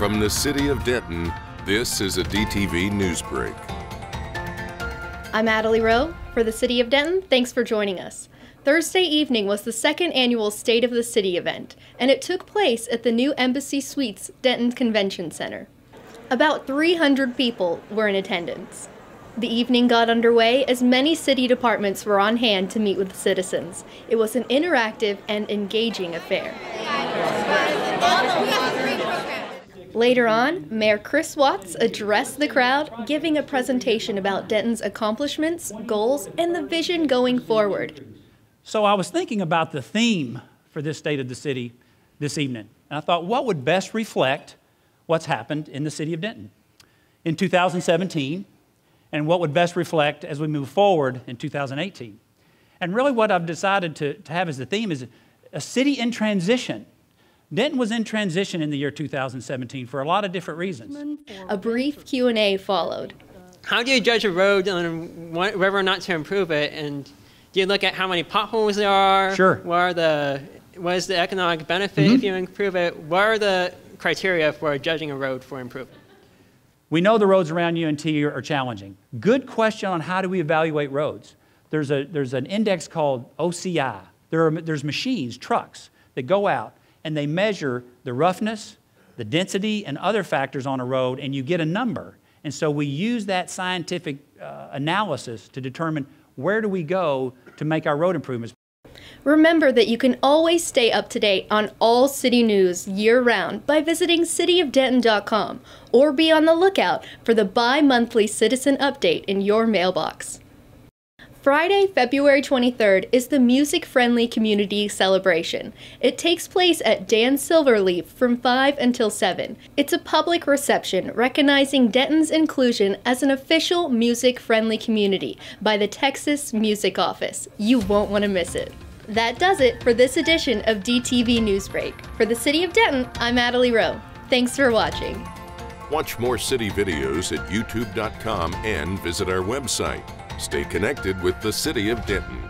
From the city of Denton, this is a DTV News Break. I'm Adelie Rowe for the City of Denton. Thanks for joining us. Thursday evening was the second annual State of the City event, and it took place at the new Embassy Suites Denton Convention Center. About 300 people were in attendance. The evening got underway as many city departments were on hand to meet with citizens. It was an interactive and engaging affair. Later on, Mayor Chris Watts addressed the crowd, giving a presentation about Denton's accomplishments, goals, and the vision going forward. So I was thinking about the theme for this State of the City this evening. And I thought, what would best reflect what's happened in the city of Denton in 2017 and what would best reflect as we move forward in 2018? And really, what I've decided to, to have as the theme is a city in transition. Denton was in transition in the year 2017 for a lot of different reasons. A brief Q&A followed. How do you judge a road on whether or not to improve it? And do you look at how many potholes there are? Sure. What are the what is the economic benefit mm-hmm. if you improve it? What are the criteria for judging a road for improvement? We know the roads around UNT are challenging. Good question on how do we evaluate roads. There's, a, there's an index called OCI. There are, there's machines, trucks, that go out and they measure the roughness, the density, and other factors on a road, and you get a number. And so we use that scientific uh, analysis to determine where do we go to make our road improvements. Remember that you can always stay up to date on all city news year round by visiting cityofdenton.com or be on the lookout for the bi monthly citizen update in your mailbox. Friday, February 23rd is the Music Friendly Community Celebration. It takes place at Dan Silverleaf from 5 until 7. It's a public reception recognizing Denton's inclusion as an official music friendly community by the Texas Music Office. You won't want to miss it. That does it for this edition of DTV Newsbreak. For the City of Denton, I'm Adelie Rowe. Thanks for watching. Watch more city videos at youtube.com and visit our website. Stay connected with the City of Denton.